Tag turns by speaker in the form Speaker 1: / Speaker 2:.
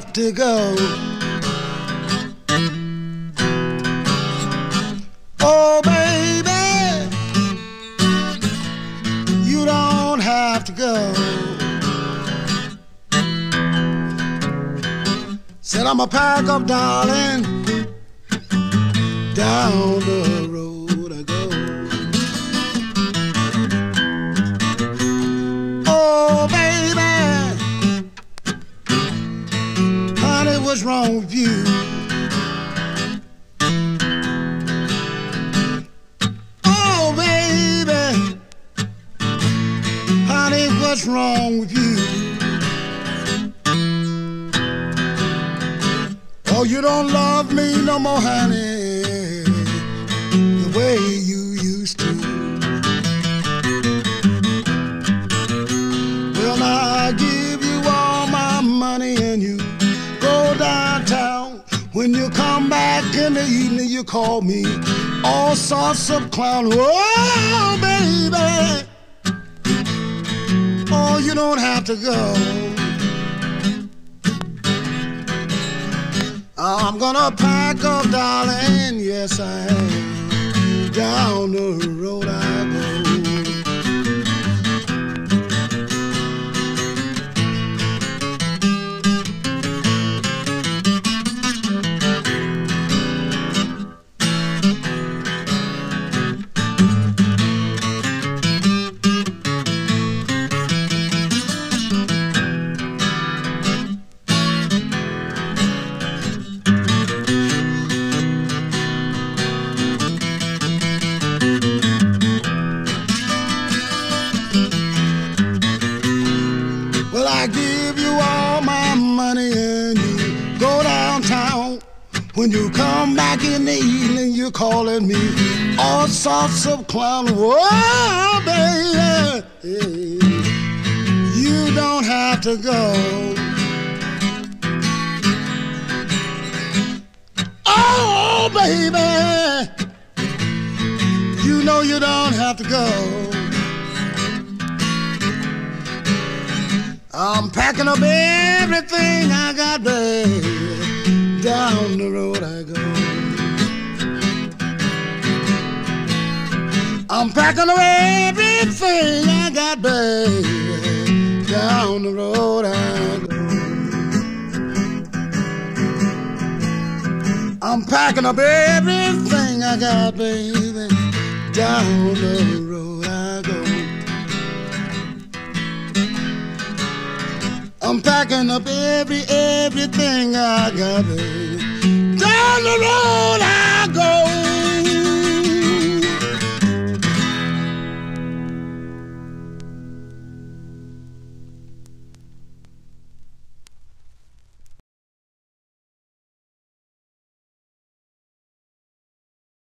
Speaker 1: have to go. Oh, baby, you don't have to go. Said I'm a pack up, darling, down the what's wrong with you? Oh, baby, honey, what's wrong with you? Oh, you don't love me no more, honey, the way you used to. When you come back in the evening, you call me all sorts of clown. Oh, baby. Oh, you don't have to go. I'm gonna pack up, darling. Yes, I am. Down the road I I give you all my money and you go downtown. When you come back in the evening, you're calling me all sorts of clown. Whoa, baby, you don't have to go. Oh, baby, you know you don't have to go. I'm packing up everything I got, baby. Down the road I go. I'm packing up everything I got, baby. Down the road I go. I'm packing up everything I got, baby. Down the road I go. I'm packing up every everything I got. Down the road I go.